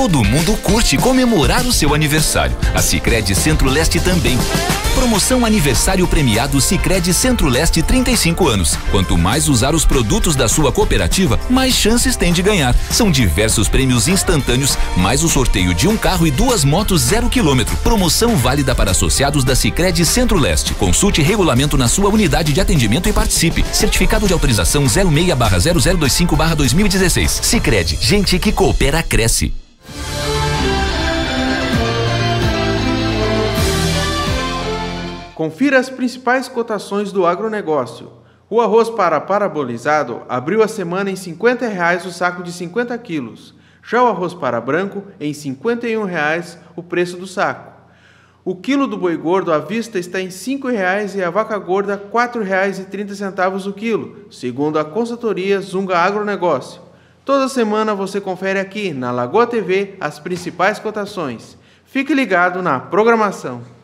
Todo mundo curte comemorar o seu aniversário. A Sicredi Centro-Leste também. Promoção Aniversário Premiado Sicredi Centro-Leste 35 anos. Quanto mais usar os produtos da sua cooperativa, mais chances tem de ganhar. São diversos prêmios instantâneos, mais o sorteio de um carro e duas motos zero quilômetro. Promoção válida para associados da Sicredi Centro-Leste. Consulte regulamento na sua unidade de atendimento e participe. Certificado de autorização 06/0025/2016. Sicredi, gente que coopera cresce. Confira as principais cotações do agronegócio. O arroz para parabolizado abriu a semana em 50 reais o saco de 50 quilos. Já o arroz para branco em 51 reais o preço do saco. O quilo do boi gordo à vista está em R$ 5,00 e a vaca gorda R$ 4,30 o quilo, segundo a consultoria Zunga Agronegócio. Toda semana você confere aqui na Lagoa TV as principais cotações. Fique ligado na programação.